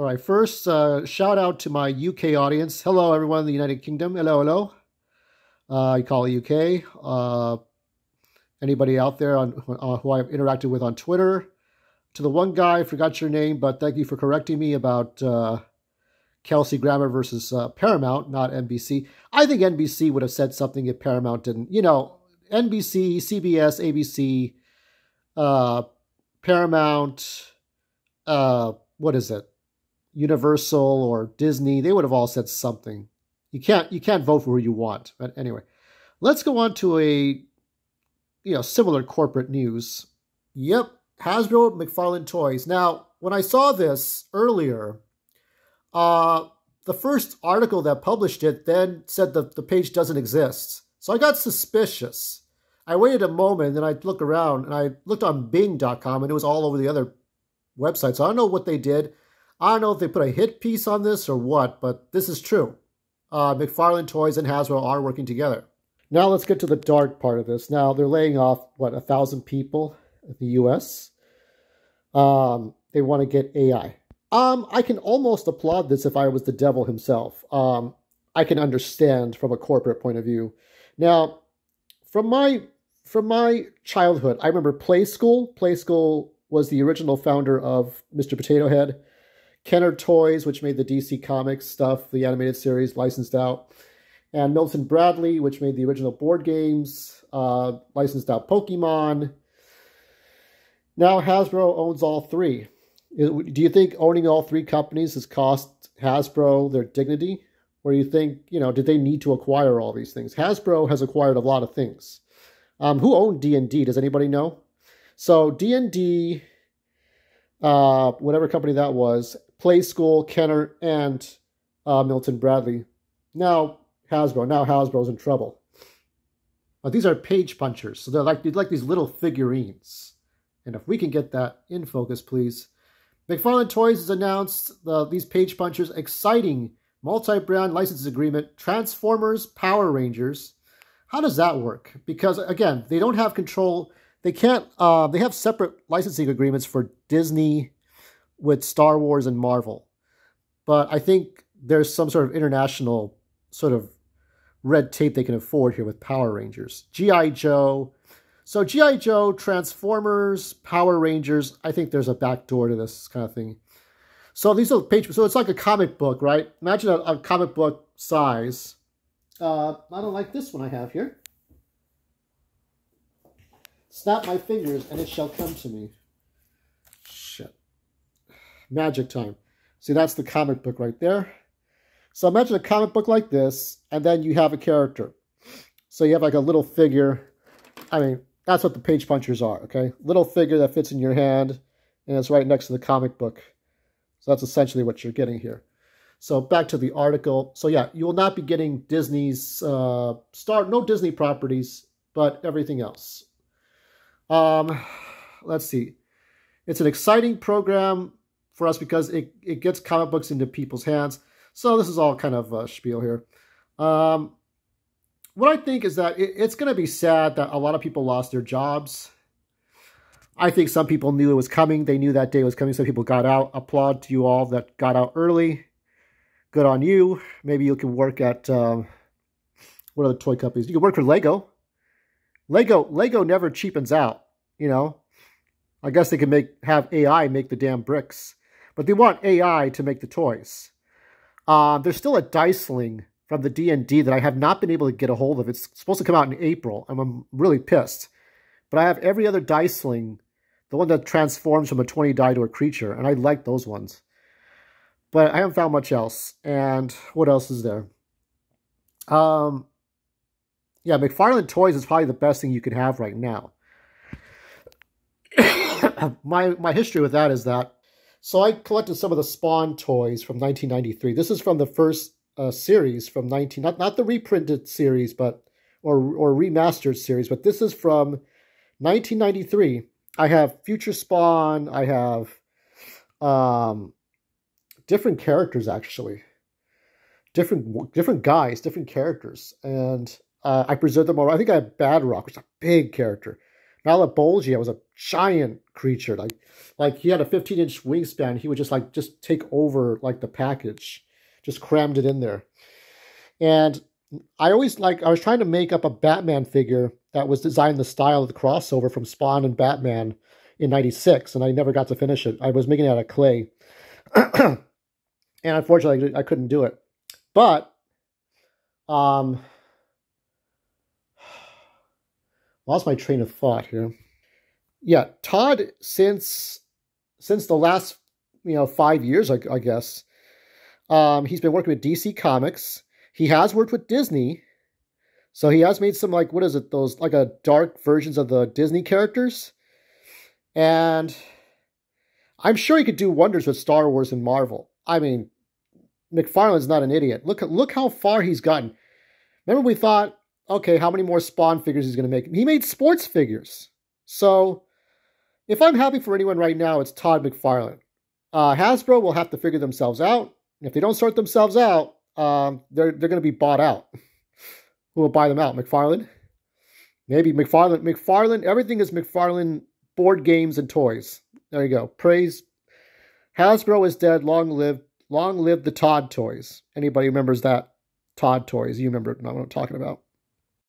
All right, first, uh, shout out to my UK audience. Hello, everyone in the United Kingdom. Hello, hello. Uh, I call it UK. Uh, anybody out there on uh, who I've interacted with on Twitter. To the one guy, I forgot your name, but thank you for correcting me about uh, Kelsey Grammer versus uh, Paramount, not NBC. I think NBC would have said something if Paramount didn't. You know, NBC, CBS, ABC, Paramount, what is it? Universal or Disney, they would have all said something. You can't you can't vote for who you want. But anyway, let's go on to a you know similar corporate news. Yep, Hasbro McFarlane Toys. Now, when I saw this earlier, uh, the first article that published it then said that the page doesn't exist. So I got suspicious. I waited a moment, and I looked around, and I looked on Bing.com, and it was all over the other websites. So I don't know what they did. I don't know if they put a hit piece on this or what, but this is true. Uh, McFarlane Toys and Hasbro are working together. Now let's get to the dark part of this. Now they're laying off, what, a thousand people in the U.S.? Um, they want to get AI. Um, I can almost applaud this if I was the devil himself. Um, I can understand from a corporate point of view. Now, from my from my childhood, I remember Playskool. Play School was the original founder of Mr. Potato Head. Kenner Toys, which made the DC Comics stuff, the animated series, licensed out. And Milton Bradley, which made the original board games, uh, licensed out Pokemon. Now Hasbro owns all three. Do you think owning all three companies has cost Hasbro their dignity? Or do you think, you know, did they need to acquire all these things? Hasbro has acquired a lot of things. Um, who owned D&D? Does anybody know? So D&D, uh, whatever company that was, Playskool, Kenner, and uh, Milton Bradley. Now Hasbro. Now Hasbro's in trouble. Now, these are page punchers, so they're like they're like these little figurines. And if we can get that in focus, please. McFarlane Toys has announced the, these page punchers exciting multi-brand license agreement, Transformers, Power Rangers. How does that work? Because again, they don't have control. They can't. Uh, they have separate licensing agreements for Disney, with Star Wars and Marvel. But I think there's some sort of international sort of red tape they can afford here with Power Rangers. G.I. Joe. So G.I. Joe, Transformers, Power Rangers, I think there's a back door to this kind of thing. So these are pages. So it's like a comic book, right? Imagine a, a comic book size. Uh, I don't like this one I have here. Snap my fingers and it shall come to me. Shit. Magic Time. See, that's the comic book right there. So imagine a comic book like this, and then you have a character. So you have like a little figure. I mean, that's what the page punchers are, okay? Little figure that fits in your hand, and it's right next to the comic book. So that's essentially what you're getting here. So back to the article. So yeah, you will not be getting Disney's uh, star, no Disney properties, but everything else. Um, let's see. It's an exciting program for us because it, it gets comic books into people's hands. So this is all kind of a spiel here. Um, what I think is that it, it's going to be sad that a lot of people lost their jobs. I think some people knew it was coming. They knew that day was coming. Some people got out. Applaud to you all that got out early. Good on you. Maybe you can work at, um, what are the toy companies? You can work for Lego. Lego Lego never cheapens out, you know. I guess they can make have AI make the damn bricks. But they want AI to make the toys. Uh, there's still a Diceling from the D&D that I have not been able to get a hold of. It's supposed to come out in April, and I'm really pissed. But I have every other Diceling, the one that transforms from a 20 die to a creature, and I like those ones. But I haven't found much else. And what else is there? Um, yeah, McFarlane Toys is probably the best thing you could have right now. my my history with that is that so I collected some of the Spawn toys from 1993. This is from the first uh, series from 19, not, not the reprinted series, but or or remastered series, but this is from 1993. I have Future Spawn. I have um, different characters actually, different different guys, different characters, and uh, I them all. I think I have Badrock, which is a big character. Malebolgia was a giant creature. Like like he had a 15 inch wingspan. He would just like just take over like the package, just crammed it in there. And I always like I was trying to make up a Batman figure that was designed the style of the crossover from Spawn and Batman in 96 and I never got to finish it. I was making it out of clay. and unfortunately I couldn't do it. But um lost my train of thought here. Yeah, Todd since since the last you know five years, I, I guess, um, he's been working with DC Comics. He has worked with Disney, so he has made some like what is it? Those like a dark versions of the Disney characters, and I'm sure he could do wonders with Star Wars and Marvel. I mean, McFarlane's not an idiot. Look at look how far he's gotten. Remember we thought, okay, how many more Spawn figures is he's going to make? He made sports figures. So if I'm happy for anyone right now, it's Todd McFarlane. Uh, Hasbro will have to figure themselves out. If they don't sort themselves out, um, they're they're going to be bought out. Who will buy them out? McFarlane? Maybe McFarlane. McFarlane. Everything is McFarlane. Board games and toys. There you go. Praise. Hasbro is dead. Long live. Long live the Todd toys. Anybody remembers that? Todd toys. You remember what I'm talking about.